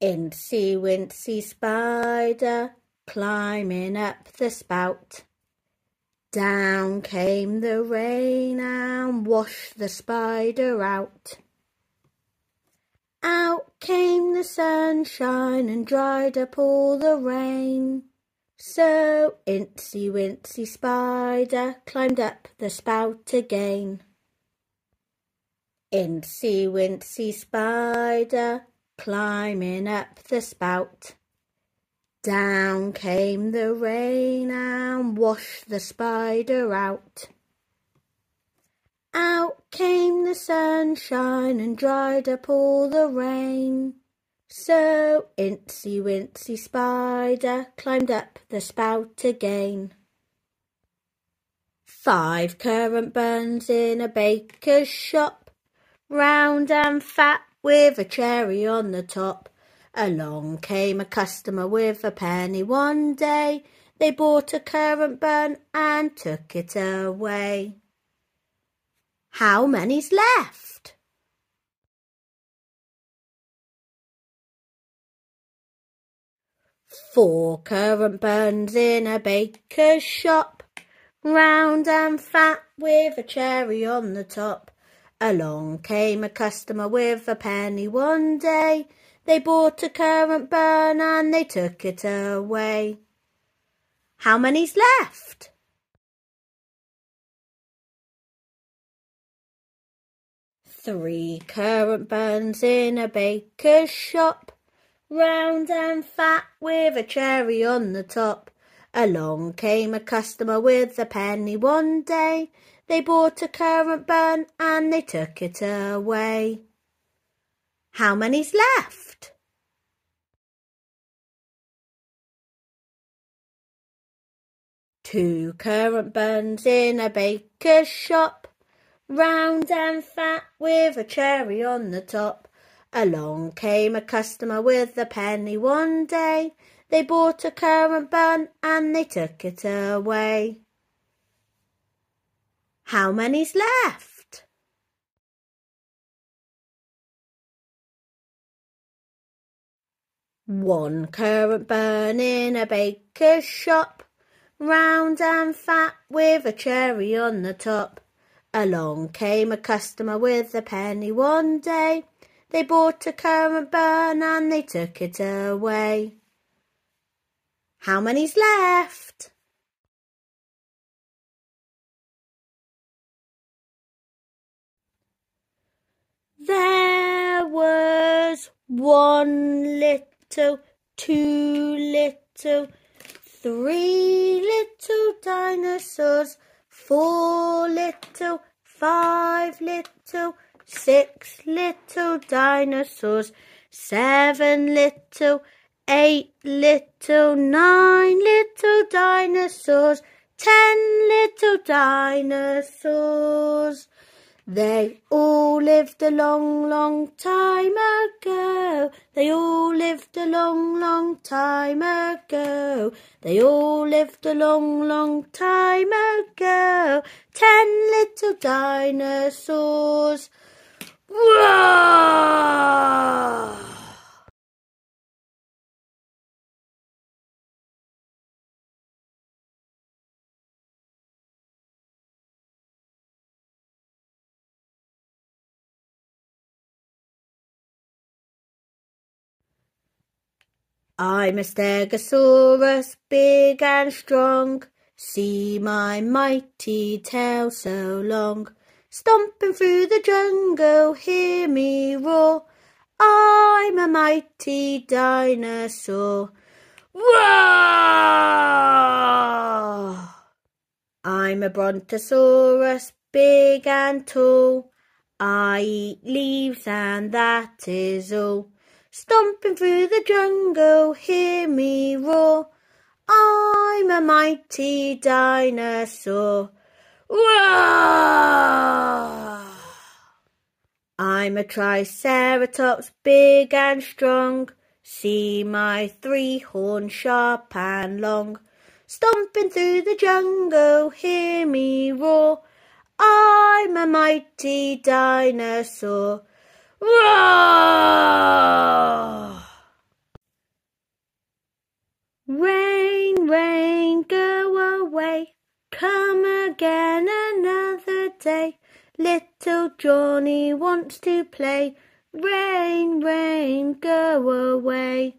Incy Wincy Spider climbing up the spout. Down came the rain and washed the spider out. Out came the sunshine and dried up all the rain. So Incy Wincy Spider climbed up the spout again. Incy Wincy Spider climbing up the spout. Down came the rain and washed the spider out. Out came the sunshine and dried up all the rain. So Incy Wincy Spider climbed up the spout again. Five currant buns in a baker's shop, round and fat with a cherry on the top. Along came a customer with a penny one day. They bought a currant bun and took it away. How many's left? Four currant buns in a baker's shop, round and fat with a cherry on the top. Along came a customer with a penny one day. They bought a currant bun and they took it away. How many's left? Three currant buns in a baker's shop round and fat with a cherry on the top. Along came a customer with a penny one day. They bought a currant bun and they took it away. How many's left? Two currant buns in a baker's shop, round and fat with a cherry on the top. Along came a customer with a penny one day. They bought a currant bun and they took it away. How many's left? One currant bun in a baker's shop, round and fat with a cherry on the top. Along came a customer with a penny one day. They bought a currant bun and they took it away. How many's left? There was one little, two little, three little dinosaurs, four little, five little, six little dinosaurs, seven little, eight little, nine little dinosaurs, ten little dinosaurs. They all lived a long, long time ago. They all lived a long, long time ago. They all lived a long, long time ago. Ten little dinosaurs. I'm a stegosaurus, big and strong. See my mighty tail so long. Stomping through the jungle, hear me roar. I'm a mighty dinosaur. Roar! I'm a brontosaurus, big and tall. I eat leaves and that is all. Stomping through the jungle, hear me roar. I'm a mighty dinosaur. Roar! I'm a triceratops, big and strong. See my three horns sharp and long. Stomping through the jungle, hear me roar. I'm a mighty dinosaur. Rain, rain, go away. Come again another day. Little Johnny wants to play. Rain, rain, go away.